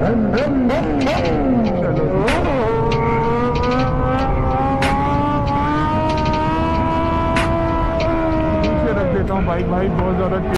चलो रख देता हूँ बाइक भाई बहुत ज़्यादा